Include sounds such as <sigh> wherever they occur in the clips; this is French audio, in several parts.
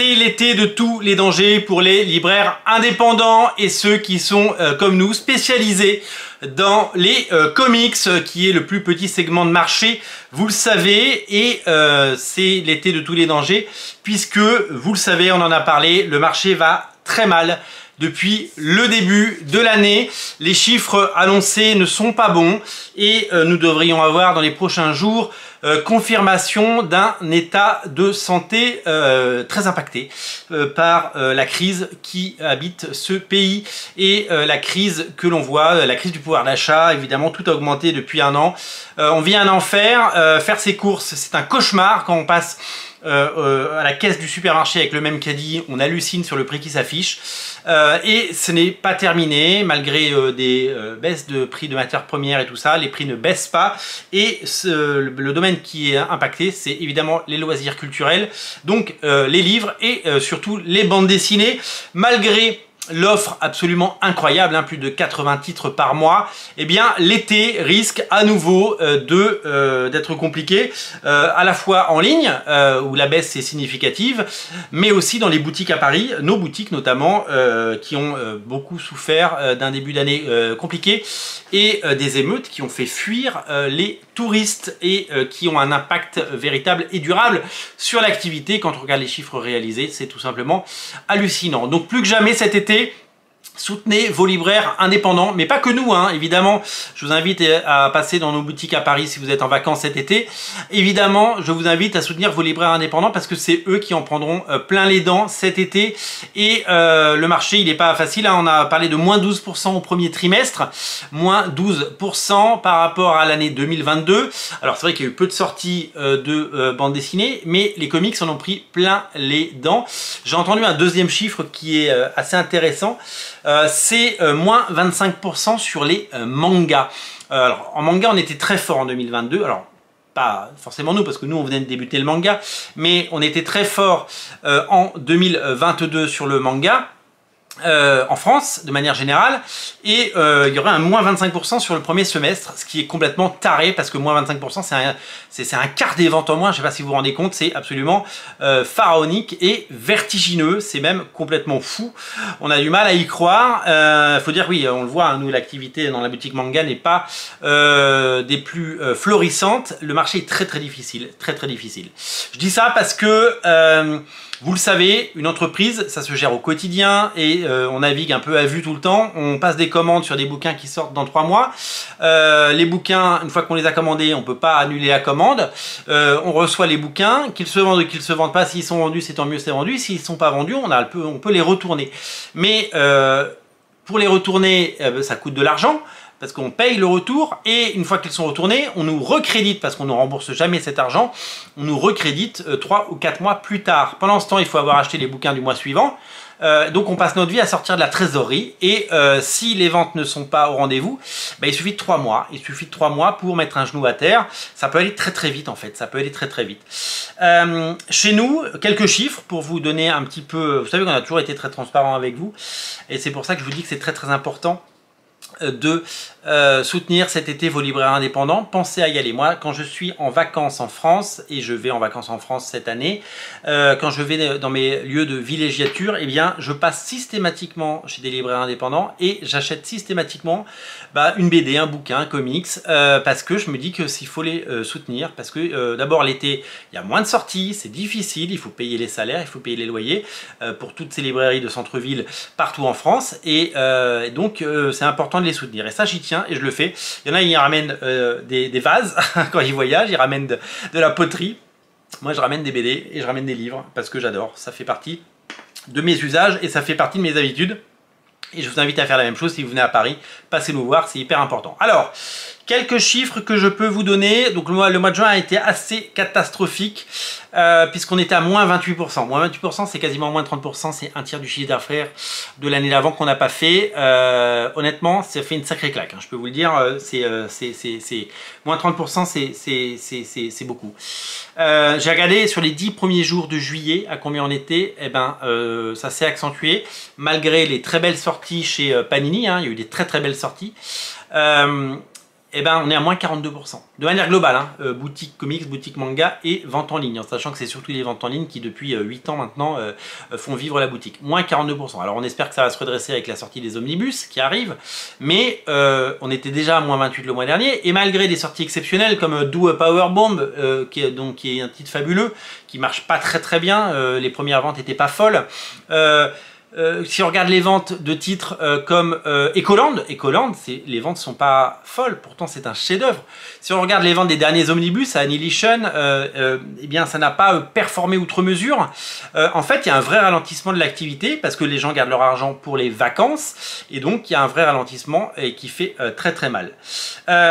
C'est l'été de tous les dangers pour les libraires indépendants et ceux qui sont, euh, comme nous, spécialisés dans les euh, comics, qui est le plus petit segment de marché, vous le savez, et euh, c'est l'été de tous les dangers, puisque, vous le savez, on en a parlé, le marché va très mal depuis le début de l'année. Les chiffres annoncés ne sont pas bons et nous devrions avoir dans les prochains jours euh, confirmation d'un état de santé euh, très impacté euh, par la crise qui habite ce pays et la crise que l'on voit, la crise du pouvoir d'achat, évidemment tout a augmenté depuis un an. on vit un enfer, faire ses courses c'est un cauchemar quand on passe à la caisse du supermarché avec le même caddie, on hallucine sur le prix qui s'affiche. Et ce n'est pas terminé, malgré des baisses de prix de matières premières et tout ça, les prix ne baissent pas. Et le domaine qui est impacté, c'est évidemment les loisirs culturels, donc les livres et surtout les bandes dessinées, malgré l'offre absolument incroyable, hein, plus de 80 titres par mois, eh bien l'été risque à nouveau euh, euh, d'être compliqué, euh, à la fois en ligne, où la baisse est significative, mais aussi dans les boutiques à Paris, nos boutiques notamment, qui ont beaucoup souffert d'un début d'année compliqué, et des émeutes qui ont fait fuir les touristes et qui ont un impact véritable et durable sur l'activité. Quand on regarde les chiffres réalisés, c'est tout simplement hallucinant. Donc plus que jamais cet été, été Soutenez vos libraires indépendants, mais pas que nous, hein, évidemment. Je vous invite à passer dans nos boutiques à Paris si vous êtes en vacances cet été. Évidemment, je vous invite à soutenir vos libraires indépendants parce que c'est eux qui en prendront euh, plein les dents cet été. Et euh, le marché, il n'est pas facile. Hein. On a parlé de moins 12% au premier trimestre, moins 12% par rapport à l'année 2022. Alors c'est vrai qu'il y a eu peu de sorties euh, de bandes dessinées, mais les comics en ont pris plein les dents. J'ai entendu un deuxième chiffre qui est assez intéressant. Euh, c'est euh, moins 25% sur les euh, mangas. alors, en manga, on était très fort en 2022. Alors, pas forcément nous, parce que nous, on venait de débuter le manga, mais on était très fort en 2022 sur le manga. Euh, en France de manière générale et euh, il y aurait un moins 25% sur le premier semestre ce qui est complètement taré parce que moins 25% c'est un, un quart des ventes en moins je sais pas si vous vous rendez compte c'est absolument euh, pharaonique et vertigineux c'est même complètement fou. On a du mal à y croire il faut dire oui on le voit hein, nous l'activité dans la boutique manga n'est pas des plus florissantes. Le marché est très très difficile très très difficile. Je dis ça parce que vous le savez, une entreprise, ça se gère au quotidien et euh, on navigue un peu à vue tout le temps. On passe des commandes sur des bouquins qui sortent dans trois mois. Euh, les bouquins, une fois qu'on les a commandés, on peut pas annuler la commande. Euh, on reçoit les bouquins, qu'ils se vendent ou qu'ils se vendent pas. S'ils sont vendus, c'est tant mieux, c'est vendu. S'ils sont pas vendus, on, peut les retourner. Mais pour les retourner, ça coûte de l'argent parce qu'on paye le retour et une fois qu'ils sont retournés, on nous recrédite parce qu'on ne rembourse jamais cet argent, on nous recrédite euh, 3 ou 4 mois plus tard. Pendant ce temps, il faut avoir acheté les bouquins du mois suivant. Euh, donc on passe notre vie à sortir de la trésorerie et euh, si les ventes ne sont pas au rendez-vous, bah, il suffit de 3 mois. Il suffit de 3 mois pour mettre un genou à terre. Ça peut aller très très vite en fait, ça peut aller très très vite. Euh, chez nous, quelques chiffres pour vous donner un petit peu... Vous savez qu'on a toujours été très transparent avec vous et c'est pour ça que je vous dis que c'est très très important de euh, soutenir cet été vos libraires indépendants, pensez à y aller. Moi, quand je suis en vacances en France, et je vais en vacances en France cette année, euh, quand je vais dans mes lieux de villégiature, eh bien, je passe systématiquement chez des libraires indépendants et j'achète systématiquement bah, une BD, un bouquin, un comics, euh, parce que je me dis que s'il faut les soutenir, parce que d'abord l'été, il y a moins de sorties, c'est difficile, il faut payer les salaires, il faut payer les loyers pour toutes ces librairies de centre-ville partout en France, et, et donc c'est important de les soutenir. Et ça, j'y et je le fais. Il y en a, ils ramènent euh, des, vases <laughs> quand ils voyagent, ils ramènent de, la poterie. Moi, je ramène des BD et je ramène des livres parce que j'adore. Ça fait partie de mes usages et ça fait partie de mes habitudes. Et je vous invite à faire la même chose si vous venez à Paris. Passez nous voir, c'est hyper important. Alors, quelques chiffres que je peux vous donner. Donc le mois, de juin a été assez catastrophique. Euh, puisqu'on était à moins 28%. Moins 28%, c'est quasiment moins 30%, c'est un tiers du chiffre d'affaires de l'année d'avant qu'on n'a pas fait. Euh, honnêtement, ça fait une sacrée claque, hein. je peux vous le dire, euh, c'est moins 30%, c'est beaucoup. J'ai regardé sur les 10 premiers jours de juillet à combien on était, eh ben, ça s'est accentué, malgré les très belles sorties chez Panini, hein. il y a eu des très très belles sorties eh ben, on est à moins 42%. De manière globale, hein, euh, boutique comics, boutique manga et vente en ligne, en sachant que c'est surtout les ventes en ligne qui, depuis 8 euh, ans maintenant, euh, font vivre la boutique. Moins 42%. Alors, on espère que ça va se redresser avec la sortie des omnibus qui arrivent, mais on était déjà à moins 28 le mois dernier, et malgré des sorties exceptionnelles comme Do a Power Bomb, qui, est, donc, qui est un titre fabuleux, qui marche pas très très bien, les premières ventes n'étaient pas folles, euh, si on regarde les ventes de titres euh, comme euh, Ecoland, Ecoland, les ventes sont pas folles, pourtant c'est un chef-d'œuvre. Si on regarde les ventes des derniers omnibus à Annihilation, eh bien ça n'a pas performé outre mesure. en fait, il y a un vrai ralentissement de l'activité parce que les gens gardent leur argent pour les vacances et donc il y a un vrai ralentissement et qui fait très très mal.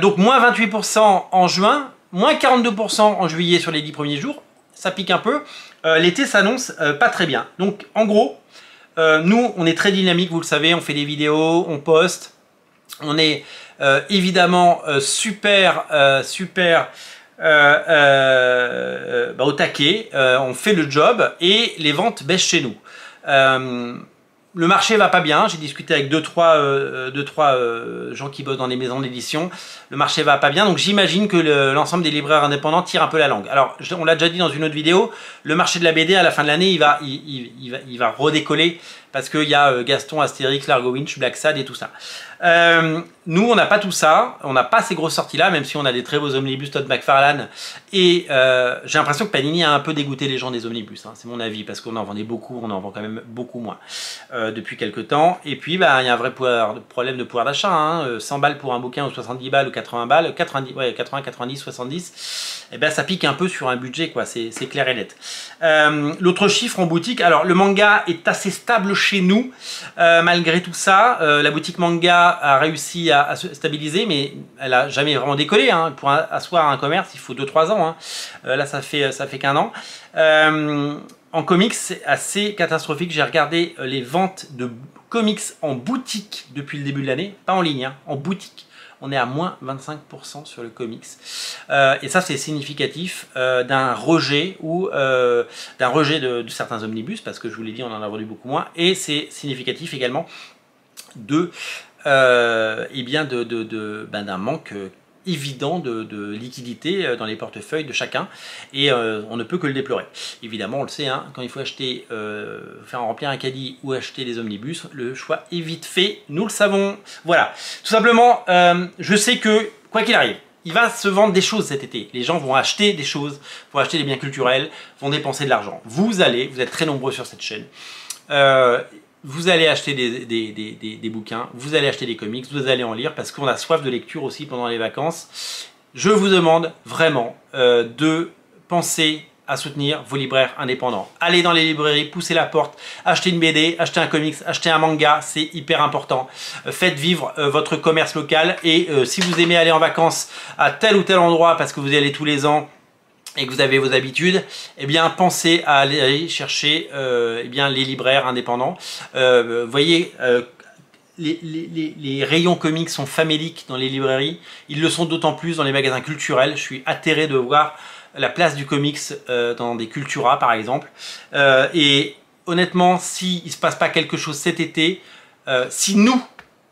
donc moins 28% en juin, moins 42% en juillet sur les 10 premiers jours, ça pique un peu. L'été s'annonce pas très bien. Donc en gros, euh, nous, on est très dynamique, vous le savez, on fait des vidéos, on poste. On est euh, évidemment euh, super, super bah, au taquet. on fait le job et les ventes baissent chez nous le marché va pas bien. J'ai discuté avec deux trois, euh, deux, trois euh, gens qui bossent dans les maisons d'édition. Le marché va pas bien, donc j'imagine que l'ensemble des libraires indépendants tirent un peu la langue. Alors, on l'a déjà dit dans une autre vidéo, le marché de la BD à la fin de l'année, il va, il, va, il va redécoller parce qu'il y a euh, Gaston, Astérix, Largo Winch, Black Sad et tout ça. Euh, nous, on n'a pas tout ça, on n'a pas ces grosses sorties-là, même si on a des très beaux omnibus Todd McFarlane. Et euh, j'ai l'impression que Panini a un peu dégoûté les gens des omnibus, hein, c'est mon avis, parce qu'on en vendait beaucoup, on en vend quand même beaucoup moins depuis quelques temps. Et puis, bah, il y a un vrai problème de pouvoir d'achat. Hein, 100 balles pour un bouquin ou 70 balles ou 80 balles, 90, ouais, 80, 90, 70, et ça pique un peu sur un budget, quoi, c'est clair et net. L'autre chiffre en boutique, alors le manga est assez stable chez nous. Euh, malgré tout ça, euh, la boutique manga a réussi à, se stabiliser, mais elle a jamais vraiment décollé. Hein. Pour asseoir un commerce, il faut 2-3 ans. Hein. Euh, là, ça fait, ça fait qu'un an. en comics, c'est assez catastrophique. J'ai regardé les ventes de comics en boutique depuis le début de l'année, pas en ligne, hein, en boutique on est à moins 25% sur le comics. Euh, et ça, c'est significatif euh, d'un rejet ou euh, d'un rejet de, certains omnibus, parce que je vous l'ai dit, on en a vendu beaucoup moins. Et c'est significatif également de, eh bien de, de, ben, d'un manque évident de, liquidité euh, dans les portefeuilles de chacun et euh, on ne peut que le déplorer. Évidemment, on le sait, hein, quand il faut acheter, euh, faire remplir un caddie ou acheter des omnibus, le choix est vite fait, nous le savons. Voilà, tout simplement, je sais que, quoi qu'il arrive, il va se vendre des choses cet été. Les gens vont acheter des choses, vont acheter des biens culturels, vont dépenser de l'argent. Vous allez, vous êtes très nombreux sur cette chaîne, vous allez acheter des, bouquins, vous allez acheter des comics, vous allez en lire parce qu'on a soif de lecture aussi pendant les vacances. Je vous demande vraiment euh, de penser à soutenir vos libraires indépendants. Allez dans les librairies, poussez la porte, achetez une BD, achetez un comics, achetez un manga, c'est hyper important. Euh, faites vivre euh, votre commerce local et si vous aimez aller en vacances à tel ou tel endroit parce que vous y allez tous les ans, et que vous avez vos habitudes, eh bien pensez à aller chercher euh, eh bien, les libraires indépendants. Euh, voyez, euh, les, rayons comics sont faméliques dans les librairies, ils le sont d'autant plus dans les magasins culturels. Je suis atterré de voir la place du comics dans des Cultura par exemple. et honnêtement, s'il ne se passe pas quelque chose cet été, si nous,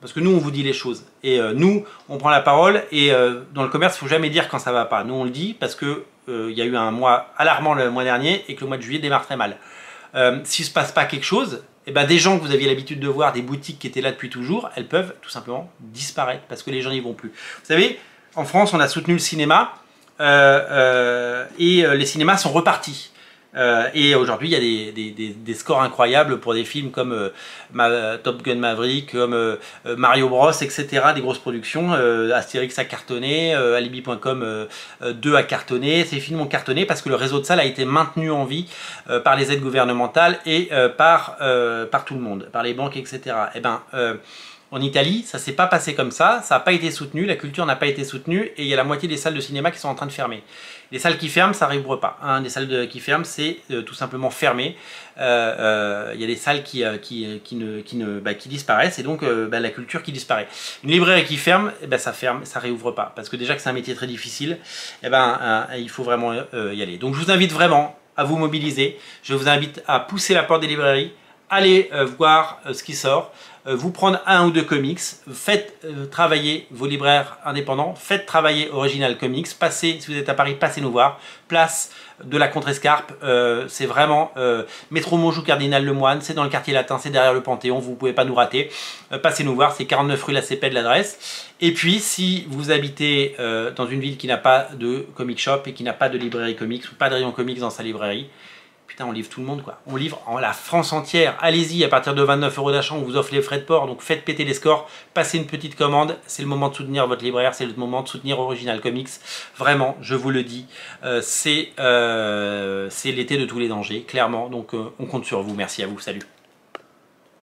parce que nous on vous dit les choses, et nous on prend la parole, et dans le commerce il ne faut jamais dire quand ça va pas. Nous on le dit parce que il y a eu un mois alarmant le mois dernier et que le mois de juillet démarre très mal. Euh, s'il ne se passe pas quelque chose, eh ben des gens que vous aviez l'habitude de voir, des boutiques qui étaient là depuis toujours, elles peuvent tout simplement disparaître parce que les gens n'y vont plus. Vous savez, en France, on a soutenu le cinéma euh, et les cinémas sont repartis. Euh, et aujourd'hui, il y a des, des, des, scores incroyables pour des films comme euh, Top Gun Maverick, comme euh, Mario Bros, etc. Des grosses productions. Astérix a cartonné, Alibi.com 2 a cartonné. Ces films ont cartonné parce que le réseau de salles a été maintenu en vie par les aides gouvernementales et par, par tout le monde, par les banques, etc. Et eh ben, en Italie, ça s'est pas passé comme ça, ça n'a pas été soutenu, la culture n'a pas été soutenue et il y a la moitié des salles de cinéma qui sont en train de fermer. Les salles qui ferment, ça n'arrive pas. Hein. Les salles qui ferment, c'est euh, tout simplement fermé. Euh, euh, il y a des salles qui, ne, ne, bah, disparaissent et donc bah, la culture qui disparaît. Une librairie qui ferme, eh ben, ça ferme, ça réouvre pas parce que déjà que c'est un métier très difficile, eh ben, il faut vraiment y aller. Donc je vous invite vraiment à vous mobiliser, je vous invite à pousser la porte des librairies, allez voir ce qui sort. Euh, vous prendre un ou deux comics, faites euh, travailler vos libraires indépendants, faites travailler Original Comics, passez, si vous êtes à Paris, passez nous voir, place de la Contrescarpe, euh, c'est vraiment métro Monjou Cardinal Lemoine, c'est dans le quartier latin, c'est derrière le Panthéon, vous ne pouvez pas nous rater, passez nous voir, c'est 49 rue La Cépède l'adresse. Et puis si vous habitez dans une ville qui n'a pas de comic shop et qui n'a pas de librairie comics ou pas de rayon comics dans sa librairie, on livre tout le monde, quoi. On livre en la France entière. Allez-y, à partir de 29 euros d'achat, on vous offre les frais de port. Donc faites péter les scores, passez une petite commande. C'est le moment de soutenir votre libraire, c'est le moment de soutenir Original Comics. Vraiment, je vous le dis, euh, euh, c'est l'été de tous les dangers, clairement. Donc euh, on compte sur vous. Merci à vous. Salut.